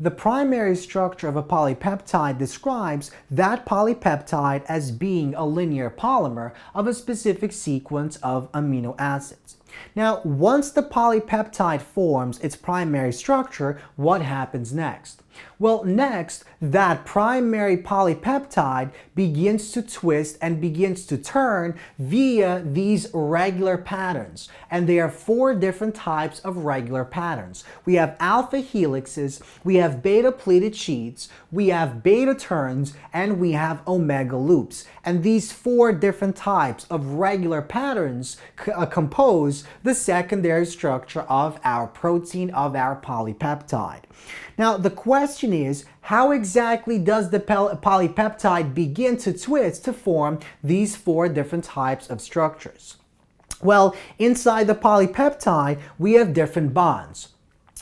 the primary structure of a polypeptide describes that polypeptide as being a linear polymer of a specific sequence of amino acids. Now, once the polypeptide forms its primary structure, what happens next? Well, next, that primary polypeptide begins to twist and begins to turn via these regular patterns. And there are four different types of regular patterns. We have alpha helixes, we have beta pleated sheets, we have beta turns, and we have omega loops. And these four different types of regular patterns uh, compose the secondary structure of our protein, of our polypeptide. Now, the question is, how exactly does the polypeptide begin to twist to form these four different types of structures? Well, inside the polypeptide, we have different bonds.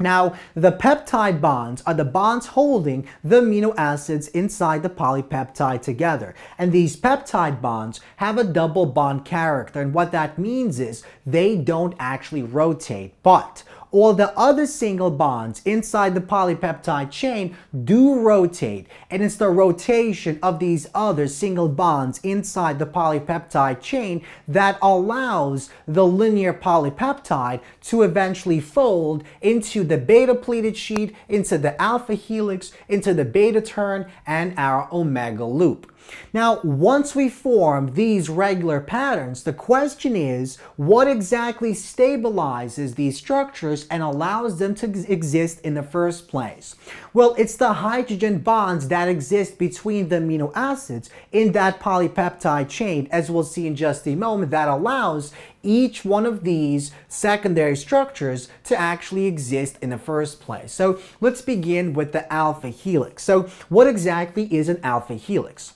Now, the peptide bonds are the bonds holding the amino acids inside the polypeptide together. And these peptide bonds have a double bond character. And what that means is they don't actually rotate, but all the other single bonds inside the polypeptide chain do rotate. And it's the rotation of these other single bonds inside the polypeptide chain that allows the linear polypeptide to eventually fold into the beta pleated sheet, into the alpha helix, into the beta turn, and our omega loop. Now, once we form these regular patterns, the question is, what exactly stabilizes these structures and allows them to exist in the first place? Well, it's the hydrogen bonds that exist between the amino acids in that polypeptide chain, as we'll see in just a moment, that allows each one of these secondary structures to actually exist in the first place. So let's begin with the alpha helix. So what exactly is an alpha helix?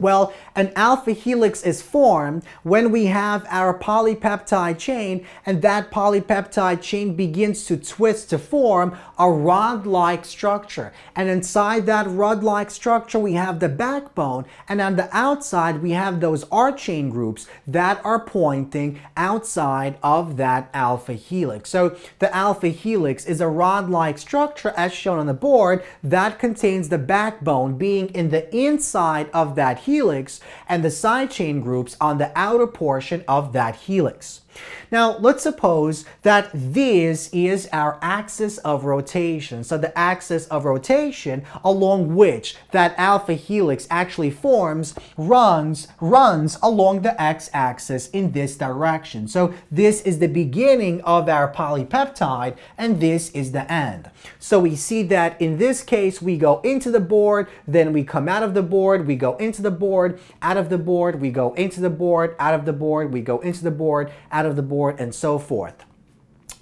Well, an alpha helix is formed when we have our polypeptide chain and that polypeptide chain begins to twist to form a rod-like structure. And inside that rod-like structure, we have the backbone and on the outside, we have those R-chain groups that are pointing outside of that alpha helix. So the alpha helix is a rod-like structure as shown on the board that contains the backbone being in the inside of that helix helix and the side chain groups on the outer portion of that helix. Now, let's suppose that this is our axis of rotation. So the axis of rotation along which that alpha helix actually forms runs, runs along the x-axis in this direction. So this is the beginning of our polypeptide and this is the end. So we see that in this case, we go into the board, then we come out of the board, we go into the board, out of the board, we go into the board, out of the board, we go into the board, out of the board, and so forth.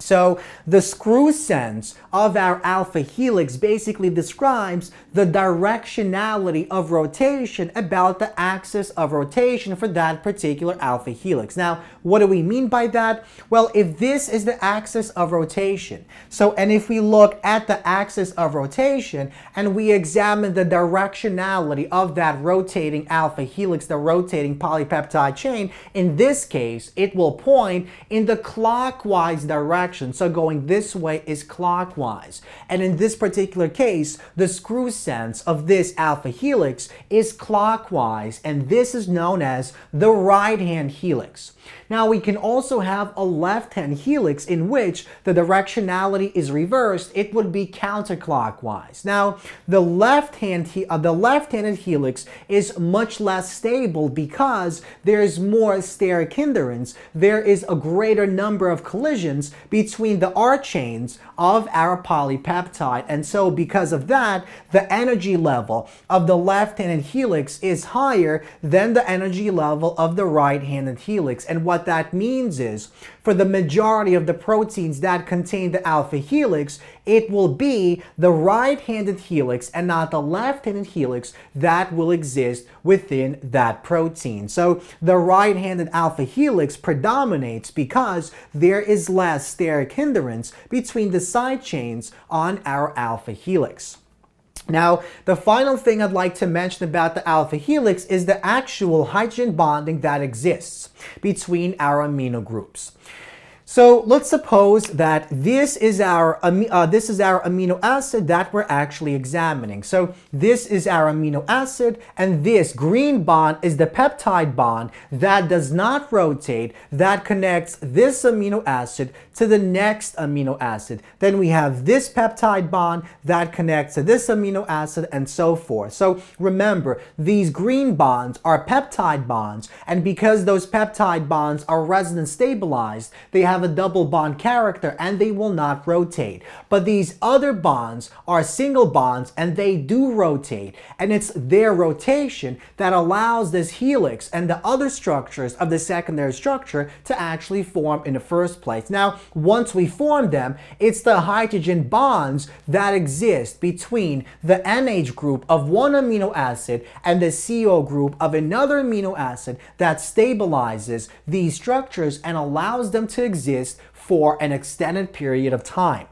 So the screw sense of our alpha helix basically describes the directionality of rotation about the axis of rotation for that particular alpha helix. Now, what do we mean by that? Well, if this is the axis of rotation, so and if we look at the axis of rotation and we examine the directionality of that rotating alpha helix, the rotating polypeptide chain, in this case, it will point in the clockwise direction direction. So going this way is clockwise. And in this particular case, the screw sense of this alpha helix is clockwise. And this is known as the right-hand helix. Now we can also have a left-hand helix in which the directionality is reversed. It would be counterclockwise. Now the left-hand uh, the left-handed helix is much less stable because there is more steric hindrance. There is a greater number of collisions between the R chains of our polypeptide. And so because of that, the energy level of the left-handed helix is higher than the energy level of the right-handed helix. And what that means is for the majority of the proteins that contain the alpha helix, it will be the right-handed helix and not the left-handed helix that will exist within that protein. So the right-handed alpha helix predominates because there is less steric hindrance between the side chains on our alpha helix. Now, the final thing I'd like to mention about the alpha helix is the actual hydrogen bonding that exists between our amino groups. So let's suppose that this is our uh, this is our amino acid that we're actually examining. So this is our amino acid and this green bond is the peptide bond that does not rotate that connects this amino acid to the next amino acid. Then we have this peptide bond that connects to this amino acid and so forth. So remember, these green bonds are peptide bonds and because those peptide bonds are resonance stabilized, they have have a double bond character and they will not rotate. But these other bonds are single bonds and they do rotate. And it's their rotation that allows this helix and the other structures of the secondary structure to actually form in the first place. Now, once we form them, it's the hydrogen bonds that exist between the NH group of one amino acid and the CO group of another amino acid that stabilizes these structures and allows them to exist exist for an extended period of time.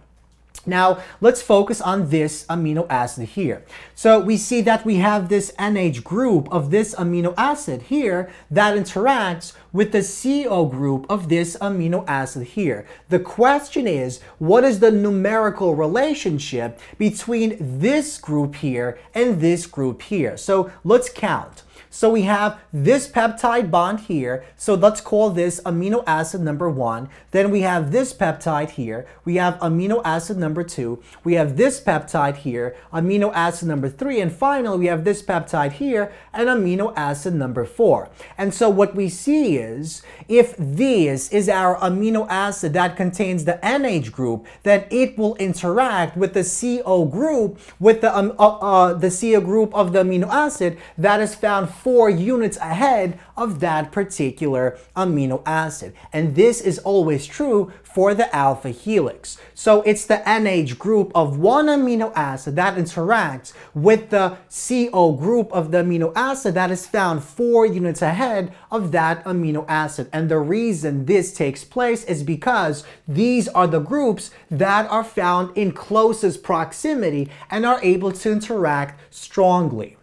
Now, let's focus on this amino acid here. So we see that we have this NH group of this amino acid here that interacts with the CO group of this amino acid here. The question is, what is the numerical relationship between this group here and this group here? So let's count. So we have this peptide bond here. So let's call this amino acid number one. Then we have this peptide here. We have amino acid number two. We have this peptide here, amino acid number three. And finally, we have this peptide here and amino acid number four. And so what we see is if this is our amino acid that contains the NH group, then it will interact with the CO group, with the, um, uh, uh, the CO group of the amino acid that is found four units ahead of that particular amino acid. And this is always true for the alpha helix. So it's the NH group of one amino acid that interacts with the CO group of the amino acid that is found four units ahead of that amino acid. And the reason this takes place is because these are the groups that are found in closest proximity and are able to interact strongly.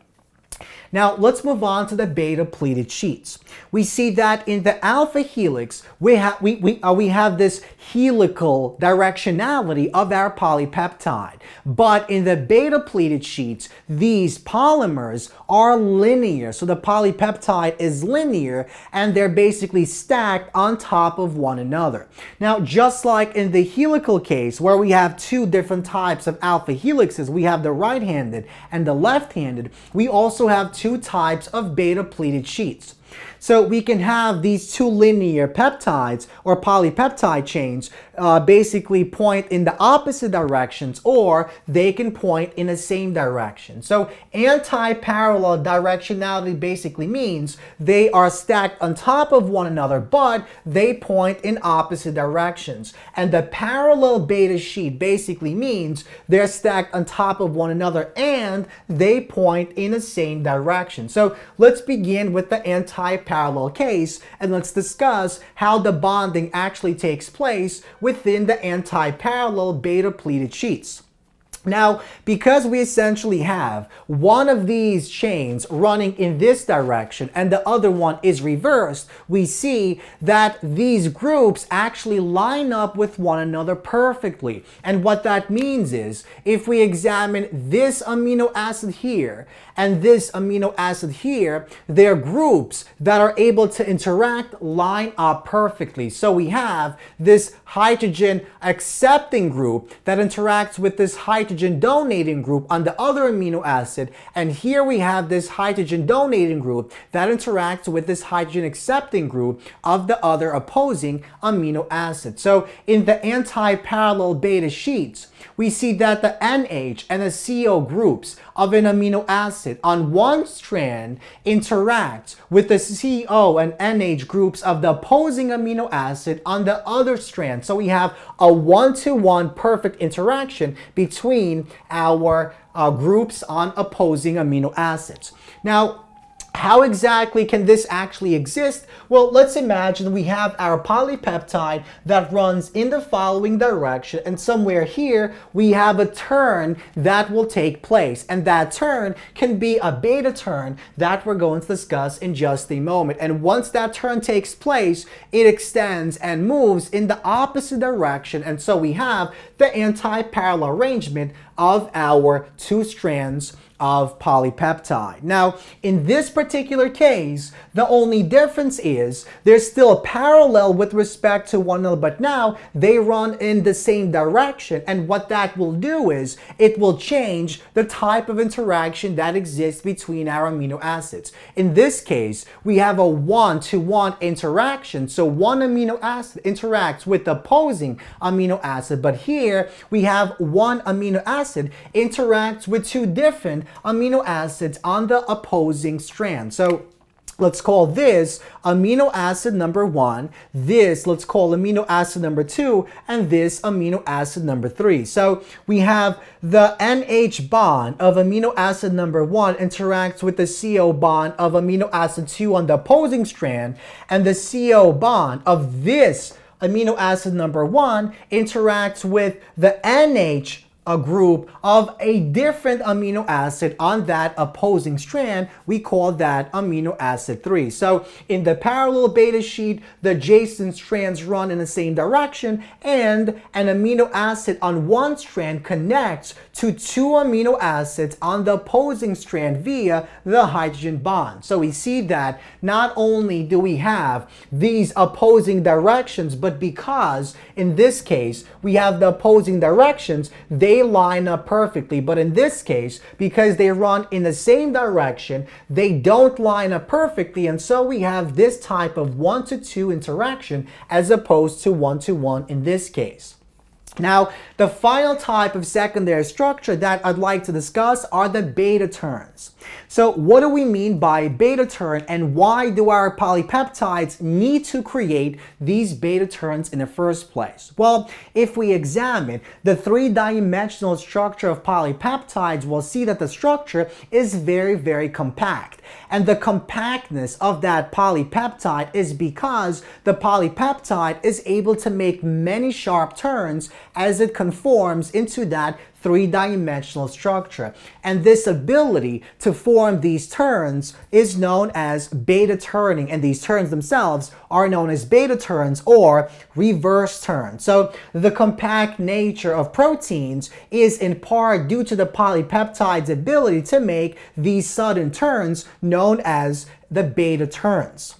Now let's move on to the beta pleated sheets. We see that in the alpha helix, we, have we, we, uh, we have this helical directionality of our polypeptide. But in the beta pleated sheets, these polymers are linear. So the polypeptide is linear and they're basically stacked on top of one another. Now, just like in the helical case where we have two different types of alpha helixes, we have the right-handed and the left-handed, we also have two two types of beta pleated sheets. So we can have these two linear peptides or polypeptide chains uh, basically point in the opposite directions or they can point in the same direction. So anti-parallel directionality basically means they are stacked on top of one another but they point in opposite directions. And the parallel beta sheet basically means they're stacked on top of one another and they point in the same direction. So let's begin with the anti-parallel case and let's discuss how the bonding actually takes place within the anti-parallel beta pleated sheets. Now, because we essentially have one of these chains running in this direction and the other one is reversed, we see that these groups actually line up with one another perfectly. And what that means is, if we examine this amino acid here and this amino acid here, they're groups that are able to interact, line up perfectly. So we have this hydrogen accepting group that interacts with this hydrogen donating group on the other amino acid. And here we have this hydrogen donating group that interacts with this hydrogen accepting group of the other opposing amino acid. So in the anti-parallel beta sheets, we see that the NH and the CO groups of an amino acid on one strand interact with the CO and NH groups of the opposing amino acid on the other strand. So we have a one-to-one -one perfect interaction between our uh, groups on opposing amino acids. Now, how exactly can this actually exist? Well, let's imagine we have our polypeptide that runs in the following direction and somewhere here we have a turn that will take place and that turn can be a beta turn that we're going to discuss in just a moment. And once that turn takes place, it extends and moves in the opposite direction and so we have the anti-parallel arrangement of our two strands of polypeptide. Now, in this particular case, the only difference is there's still a parallel with respect to one another, but now they run in the same direction. And what that will do is it will change the type of interaction that exists between our amino acids. In this case, we have a one-to-one -one interaction. So one amino acid interacts with the opposing amino acid, but here we have one amino acid interacts with two different amino acids on the opposing strand. So let's call this amino acid number one, this let's call amino acid number two, and this amino acid number three. So we have the NH bond of amino acid number one interacts with the CO bond of amino acid two on the opposing strand, and the CO bond of this amino acid number one interacts with the NH a group of a different amino acid on that opposing strand, we call that amino acid 3. So in the parallel beta sheet, the adjacent strands run in the same direction and an amino acid on one strand connects to two amino acids on the opposing strand via the hydrogen bond. So we see that not only do we have these opposing directions, but because in this case we have the opposing directions, they they line up perfectly. But in this case, because they run in the same direction, they don't line up perfectly. And so we have this type of one-to-two interaction as opposed to one-to-one -one in this case. Now, the final type of secondary structure that I'd like to discuss are the beta turns. So what do we mean by beta turn and why do our polypeptides need to create these beta turns in the first place? Well, if we examine the three-dimensional structure of polypeptides, we'll see that the structure is very, very compact. And the compactness of that polypeptide is because the polypeptide is able to make many sharp turns as it conforms into that three-dimensional structure. And this ability to form these turns is known as beta turning, and these turns themselves are known as beta turns or reverse turns. So the compact nature of proteins is in part due to the polypeptide's ability to make these sudden turns known as the beta turns.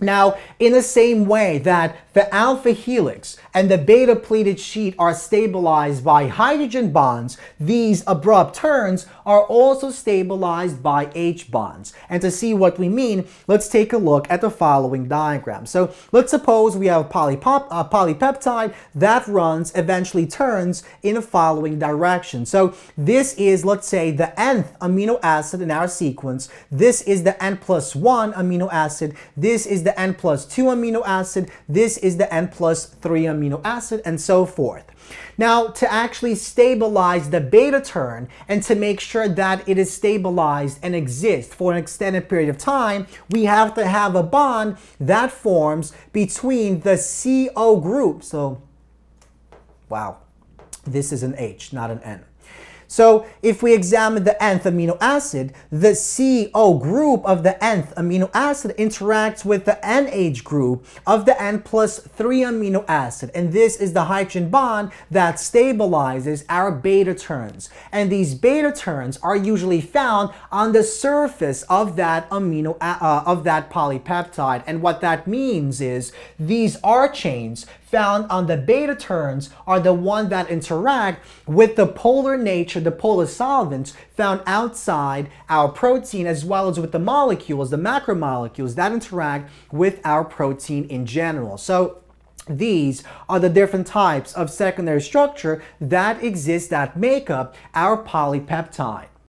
Now, in the same way that the alpha helix and the beta pleated sheet are stabilized by hydrogen bonds, these abrupt turns are also stabilized by H bonds. And to see what we mean, let's take a look at the following diagram. So let's suppose we have a polypop, uh, polypeptide that runs, eventually turns in the following direction. So this is, let's say, the nth amino acid in our sequence. This is the N plus 1 amino acid. This is the N plus 2 amino acid. This is the N plus 3 amino acid, and so forth. Now, to actually stabilize the beta turn and to make sure that it is stabilized and exists for an extended period of time, we have to have a bond that forms between the CO group. So, wow, this is an H, not an N. So if we examine the nth amino acid, the CO group of the nth amino acid interacts with the NH group of the N plus 3 amino acid. And this is the hydrogen bond that stabilizes our beta turns. And these beta turns are usually found on the surface of that amino uh, of that polypeptide. And what that means is these R chains found on the beta turns are the one that interact with the polar nature, the polar solvents found outside our protein as well as with the molecules, the macromolecules that interact with our protein in general. So these are the different types of secondary structure that exist that make up our polypeptide.